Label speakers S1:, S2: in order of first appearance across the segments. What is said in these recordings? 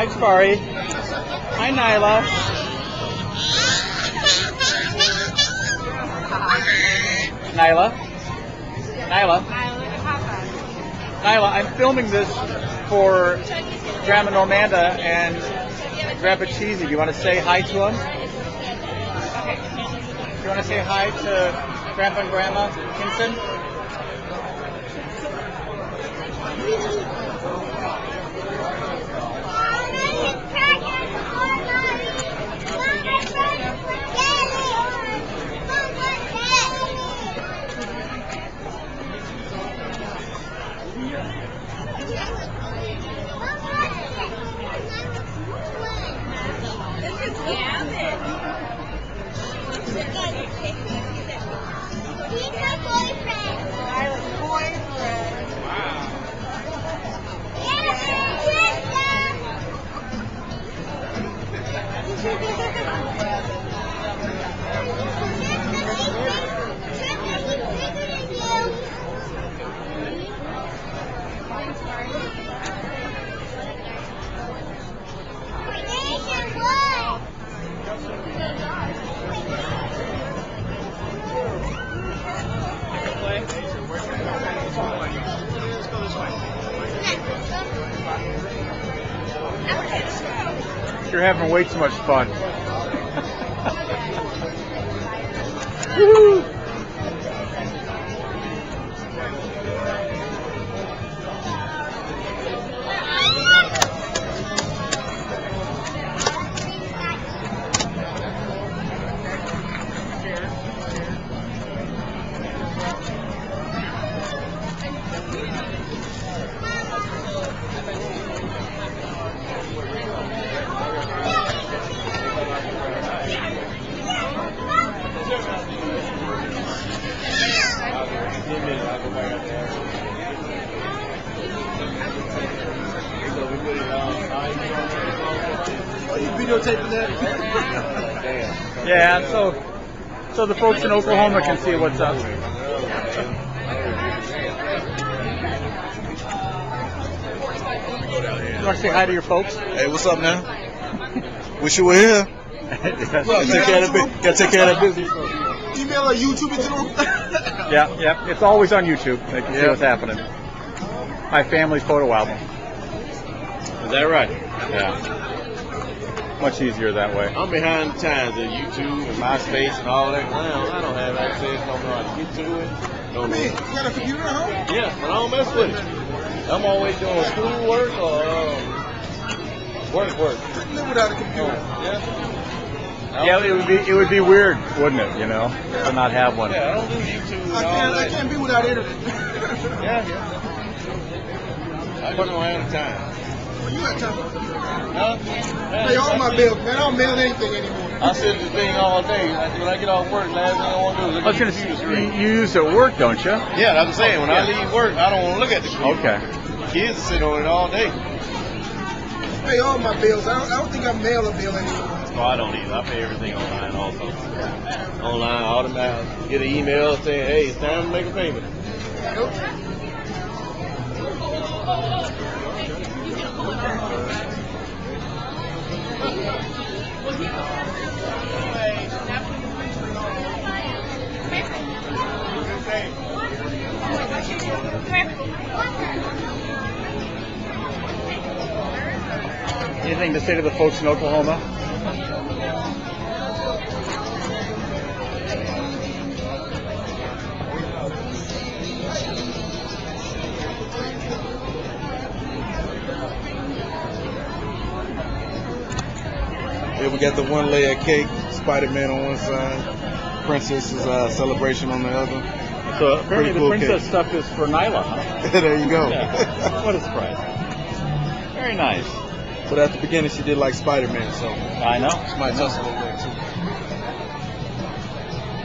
S1: Hi, Spari. Hi, Nyla. Nyla. Nyla. Nyla, I'm filming this for Grandma Normanda and Grandpa Cheesy. Do you want to say hi to them? Do you want to say hi to Grandpa and Grandma Kinson?
S2: He's
S1: You're having way too much fun.
S3: videotaping that?
S1: Yeah, so so the folks in Oklahoma can see what's up. You want to say hi to your folks?
S3: Hey, what's up man? Wish you were here. Gotta take care of that, gotta take care of business. Email or YouTube it to them.
S1: Yeah, yeah. It's always on YouTube. They can see what's happening. My family's photo album.
S4: Is that right?
S1: Yeah. Much easier that way.
S4: I'm behind the times at YouTube and MySpace and all that. Well, I don't have access, don't know how to get to it. Don't know.
S3: Man, you got a computer at home?
S4: Yeah, but I don't mess with it. I'm always doing school work or um, work work.
S3: Couldn't live without a computer.
S4: Yeah.
S1: Yeah, it would be it would be weird, wouldn't it? You know, to not have one.
S4: Yeah, I don't do YouTube
S3: I can't, I can't be without internet.
S4: Yeah, yeah. I just don't have time.
S3: Well, you got time for computer.
S4: Huh?
S3: Pay all my bills, man. I don't mail anything anymore.
S4: I sit at this thing all day. Like, When I get off work, last thing I want to do is look
S1: I was
S4: at the computer
S1: you,
S4: screen.
S1: you use it at work, don't you?
S4: Yeah, that's what I'm saying. When I leave work, I don't want to look at the computer.
S1: Okay.
S4: Kids sit on it all day.
S3: Pay all my bills. I don't, I don't think I mail a bill anymore.
S4: Oh, I don't either. I pay everything online also. Online, automatic. Get an email saying, hey, it's time to make a payment.
S3: Nope.
S1: Anything to say to the folks in Oklahoma?
S3: Yeah, we got the one layer cake, Spider Man on one side, Princess's uh, celebration on the other.
S1: So apparently
S3: Pretty
S1: the
S3: cool
S1: princess
S3: cake.
S1: stuff is for Nyla. Huh?
S3: there you go.
S1: Yeah. what a surprise. Very nice.
S3: But at the beginning, she did like Spider Man, so
S1: I know.
S3: she might touch a little bit too.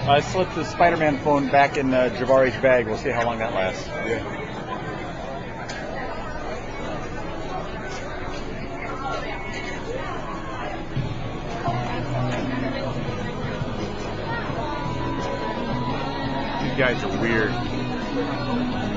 S1: I slipped the Spider-Man phone back in uh, Jabari's bag. We'll see how long that lasts.
S3: Yeah.
S1: These guys are weird.